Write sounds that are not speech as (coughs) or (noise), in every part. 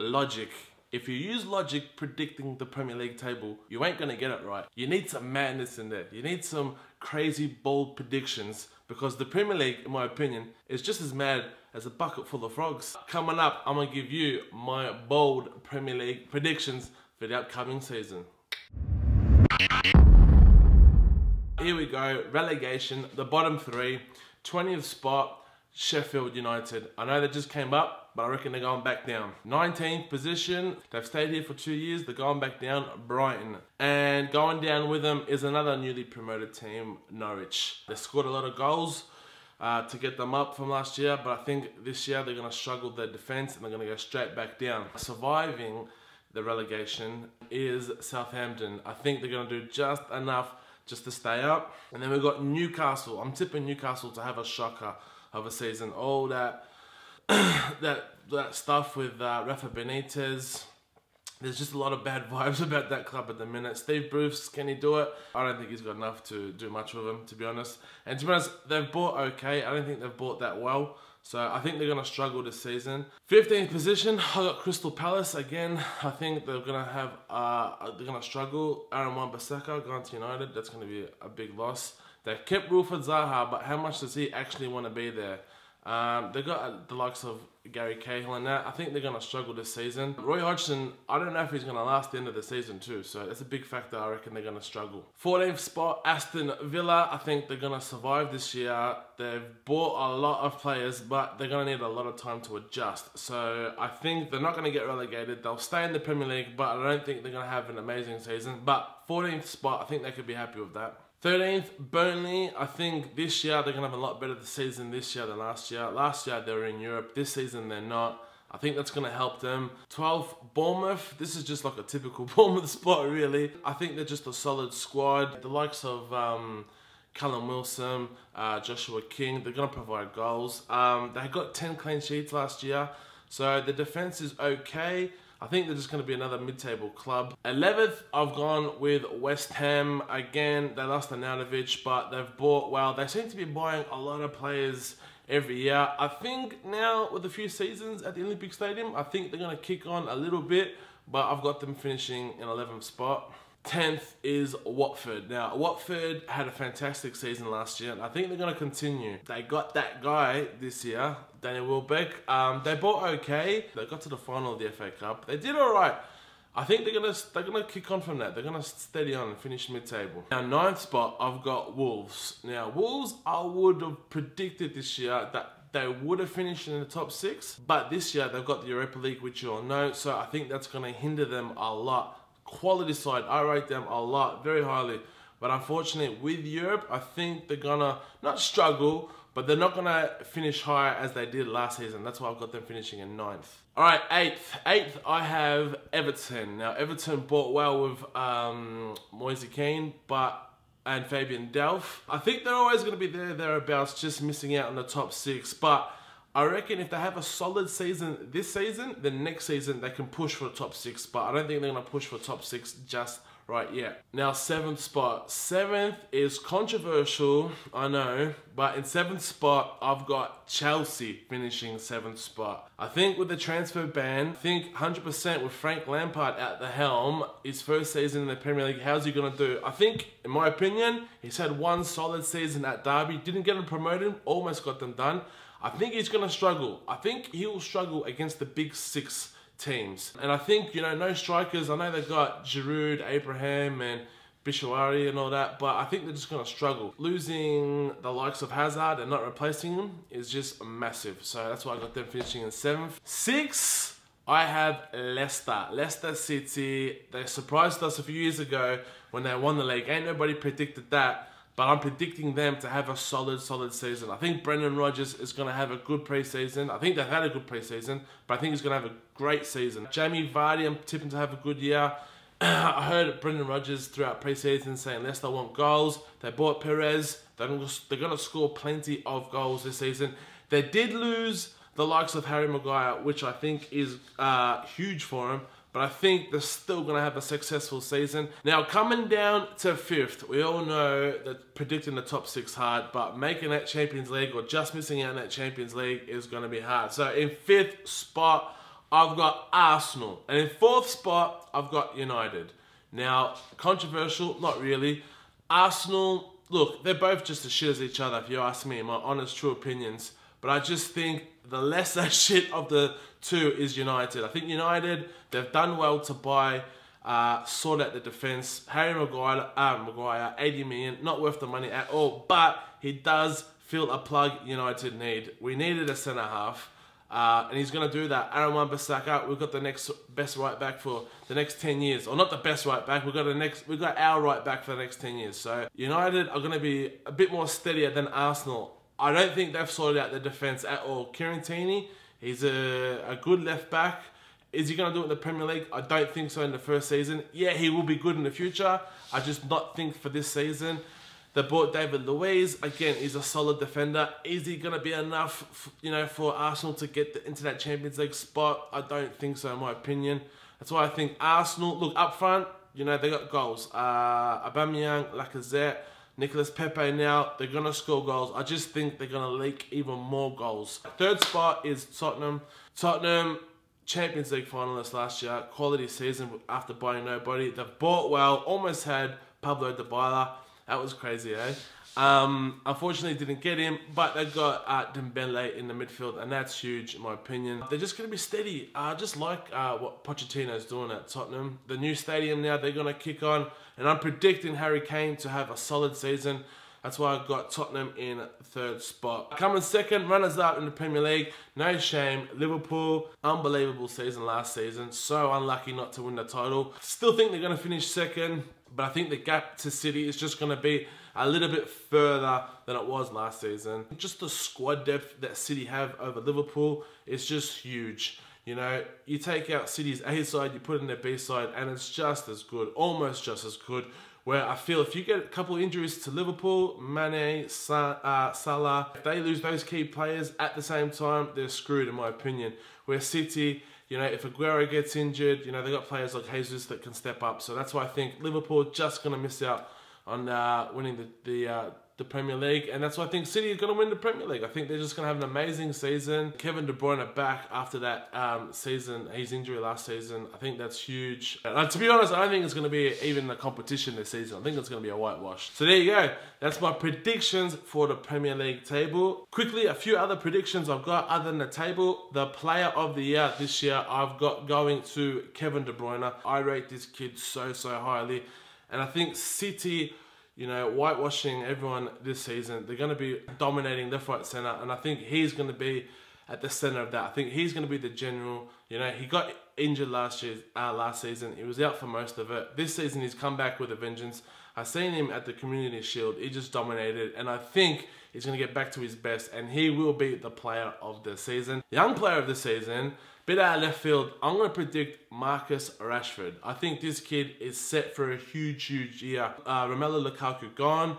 logic. If you use logic predicting the Premier League table, you ain't gonna get it right. You need some madness in there. You need some crazy, bold predictions because the Premier League, in my opinion, is just as mad as a bucket full of frogs. Coming up, I'm gonna give you my bold Premier League predictions for the upcoming season. Here we go, relegation, the bottom three, 20th spot, Sheffield United. I know they just came up, but I reckon they're going back down. 19th position, they've stayed here for two years, they're going back down, Brighton. And going down with them is another newly promoted team, Norwich. They scored a lot of goals. Uh, to get them up from last year, but I think this year they're going to struggle their defence and they're going to go straight back down. Surviving the relegation is Southampton. I think they're going to do just enough just to stay up. And then we've got Newcastle. I'm tipping Newcastle to have a shocker of a season. All that (coughs) that that stuff with uh, Rafa Benitez. There's just a lot of bad (laughs) vibes about that club at the minute. Steve Bruce, can he do it? I don't think he's got enough to do much with him, to be honest. And to be honest, they've bought okay. I don't think they've bought that well. So I think they're going to struggle this season. 15th position, I got Crystal Palace again. I think they're going to have, uh, they're going to struggle. Aaron Wan-Bissaka going to United. That's going to be a big loss. They kept Wilfried Zaha, but how much does he actually want to be there? Um, they got uh, the likes of Gary Cahill and that. I think they're going to struggle this season. Roy Hodgson, I don't know if he's going to last the end of the season too, so that's a big factor. I reckon they're going to struggle. 14th spot, Aston Villa. I think they're going to survive this year. They've bought a lot of players, but they're going to need a lot of time to adjust. So I think they're not going to get relegated. They'll stay in the Premier League, but I don't think they're going to have an amazing season. But 14th spot, I think they could be happy with that. 13th, Burnley. I think this year they're going to have a lot better season this year than last year. Last year they were in Europe. This season they're not. I think that's going to help them. 12th, Bournemouth. This is just like a typical (laughs) Bournemouth spot, really. I think they're just a solid squad. The likes of um, Callum Wilson, uh, Joshua King, they're going to provide goals. Um, they got 10 clean sheets last year. So the defense is okay. I think they're just going to be another mid-table club. 11th, I've gone with West Ham. Again, they lost Arnautovic, but they've bought well. They seem to be buying a lot of players every year. I think now with a few seasons at the Olympic Stadium, I think they're going to kick on a little bit, but I've got them finishing in 11th spot. 10th is Watford. Now, Watford had a fantastic season last year, and I think they're going to continue. They got that guy this year, Daniel Welbeck. Um, they bought okay. They got to the final of the FA Cup. They did all right. I think they're gonna they're gonna kick on from that. They're gonna steady on and finish mid-table. Now ninth spot, I've got Wolves. Now Wolves, I would have predicted this year that they would have finished in the top six, but this year they've got the Europa League, which you all know. So I think that's gonna hinder them a lot quality side. I rate them a lot, very highly. But unfortunately, with Europe, I think they're gonna not struggle, but they're not gonna finish higher as they did last season. That's why I've got them finishing in ninth. All right, eighth. Eighth, I have Everton. Now, Everton bought well with um, Moise Kean, but and Fabian Delph. I think they're always going to be there, thereabouts, just missing out on the top six. But I reckon if they have a solid season this season, then next season they can push for a top six. But I don't think they're going to push for top six just right yet. Now, seventh spot. Seventh is controversial, I know, but in seventh spot, I've got Chelsea finishing seventh spot. I think with the transfer ban, I think 100% with Frank Lampard at the helm, his first season in the Premier League, how's he going to do? I think, in my opinion, he's had one solid season at Derby, didn't get them promoted, almost got them done. I think he's going to struggle. I think he will struggle against the big six teams. And I think, you know, no strikers. I know they've got Giroud, Abraham, and Batshuayi and all that, but I think they're just going to struggle. Losing the likes of Hazard and not replacing him is just massive. So that's why I got them finishing in seventh. Six, I have Leicester. Leicester City, they surprised us a few years ago when they won the league. Ain't nobody predicted that but I'm predicting them to have a solid, solid season. I think Brendan Rodgers is going to have a good preseason. I think they've had a good preseason, but I think he's going to have a great season. Jamie Vardy, I'm tipping to have a good year. (clears throat) I heard Brendan Rodgers throughout preseason saying Leicester want goals. They bought Perez. They're going to score plenty of goals this season. They did lose the likes of Harry Maguire, which I think is uh, huge for him but I think they're still going to have a successful season. Now, coming down to fifth, we all know that predicting the top six hard, but making that Champions League or just missing out on that Champions League is going to be hard. So, in fifth spot, I've got Arsenal. And in fourth spot, I've got United. Now, controversial, not really. Arsenal, look, they're both just as shit as each other, if you ask me, my honest, true opinions. But I just think the lesser (laughs) shit of the two is United. I think United, they've done well to buy, uh, sort out the defence. Harry Maguire, uh, Maguire, 80 million, not worth the money at all. But he does fill a plug United need. We needed a centre half. Uh, and he's going to do that. Aaron Wan-Bissaka, we've got the next best right back for the next 10 years. Or not the best right back, we've got the next, we've got our right back for the next 10 years. So United are going to be a bit more steadier than Arsenal. I don't think they've sorted out the defence at all. Kieran Tierney, he's a, a good left back. Is he going to do it in the Premier League? I don't think so in the first season. Yeah, he will be good in the future. I just not think for this season. They bought David Luiz. Again, he's a solid defender. Is he going to be enough, you know, for Arsenal to get into that Champions League spot? I don't think so, in my opinion. That's why I think Arsenal, look, up front, you know, they got goals. Uh, Aubameyang, Lacazette, Nicolas Pepe now, they're going to score goals. I just think they're going to leak even more goals. Third spot is Tottenham. Tottenham, Champions League finalists last year, quality season after buying nobody. They've bought well, almost had Pablo Dybala. That was crazy, eh? Um, unfortunately, didn't get him, but they got uh, Dembele in the midfield, and that's huge in my opinion. They're just going to be steady, uh, just like uh, what Pochettino's doing at Tottenham. The new stadium now, they're going to kick on, and I'm predicting Harry Kane to have a solid season. That's why I've got Tottenham in third spot. Coming second, runners up in the Premier League. No shame. Liverpool, unbelievable season last season. So unlucky not to win the title. Still think they're going to finish second, but I think the gap to City is just going to be a little bit further than it was last season. Just the squad depth that City have over Liverpool is just huge. You know, you take out City's A side, you put in their B side, and it's just as good, almost just as good where I feel if you get a couple of injuries to Liverpool, Mane, Sa uh, Salah, if they lose those key players at the same time, they're screwed in my opinion. Where City, you know, if Aguero gets injured, you know, they got players like Jesus that can step up. So that's why I think Liverpool just going to miss out on uh, winning the, the uh, the Premier League, and that's why I think City is going to win the Premier League. I think they're just going to have an amazing season. Kevin De Bruyne back after that um, season, his injury last season. I think that's huge. And to be honest, I don't think it's going to be even a competition this season. I think it's going to be a whitewash. So there you go. That's my predictions for the Premier League table. Quickly, a few other predictions I've got other than the table. The player of the year this year, I've got going to Kevin De Bruyne. I rate this kid so, so highly. And I think City you know, whitewashing everyone this season. They're going to be dominating left, right, centre, and I think he's going to be at the centre of that. I think he's going to be the general. You know, he got injured last year, uh, last season. He was out for most of it. This season, he's come back with a vengeance. I seen him at the Community Shield. He just dominated, and I think he's going to get back to his best, and he will be the player of the season. Young player of the season, bit out of left field. I'm going to predict Marcus Rashford. I think this kid is set for a huge, huge year. Uh, Romelu Lukaku gone.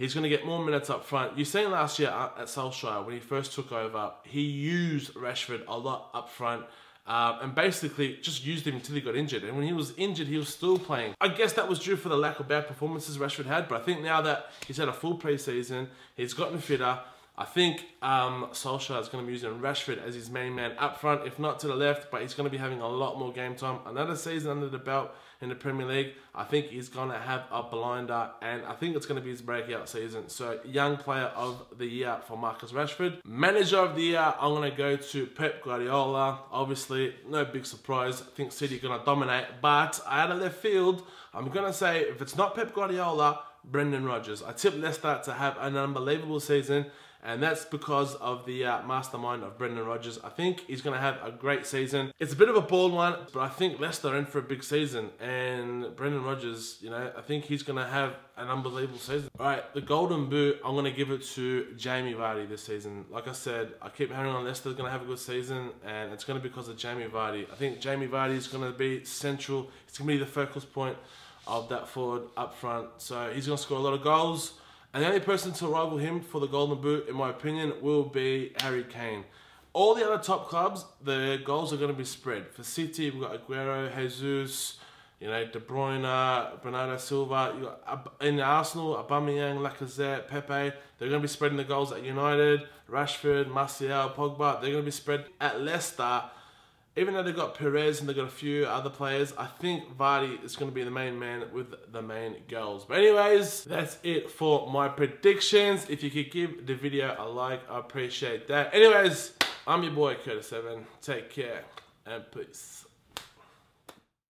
He's going to get more minutes up front. You seen last year at Solskjaer when he first took over, he used Rashford a lot up front. Uh, and basically just used him until he got injured. And when he was injured, he was still playing. I guess that was due for the lack of bad performances Rashford had, but I think now that he's had a full preseason, he's gotten fitter, I think um, Solskjaer is going to be using Rashford as his main man up front, if not to the left, but he's going to be having a lot more game time. Another season under the belt in the Premier League. I think he's going to have a blinder, and I think it's going to be his breakout season. So, young player of the year for Marcus Rashford. Manager of the year, I'm going to go to Pep Guardiola. Obviously, no big surprise. I think City are going to dominate, but out of left field, I'm going to say if it's not Pep Guardiola, Brendan Rodgers. I tip Leicester to have an unbelievable season and that's because of the uh, mastermind of Brendan Rodgers. I think he's going to have a great season. It's a bit of a bold one, but I think Leicester are in for a big season, and Brendan Rodgers, you know, I think he's going to have an unbelievable season. All right, the Golden Boot, I'm going to give it to Jamie Vardy this season. Like I said, I keep hearing on Leicester's going to have a good season, and it's going to be because of Jamie Vardy. I think Jamie Vardy is going to be central. It's going to be the focus point of that forward up front. So he's going to score a lot of goals. And the only person to rival him for the Golden Boot, in my opinion, will be Harry Kane. All the other top clubs, the goals are going to be spread. For City, we've got Aguero, Jesus, you know, De Bruyne, Bernardo Silva. You got, in Arsenal, Aubameyang, Lacazette, Pepe. They're going to be spreading the goals at United. Rashford, Martial, Pogba. They're going to be spread at Leicester even though they've got Perez and they've got a few other players, I think Vardy is going to be the main man with the main goals. But anyways, that's it for my predictions. If you could give the video a like, I appreciate that. Anyways, I'm your boy Curtis7. Take care and peace.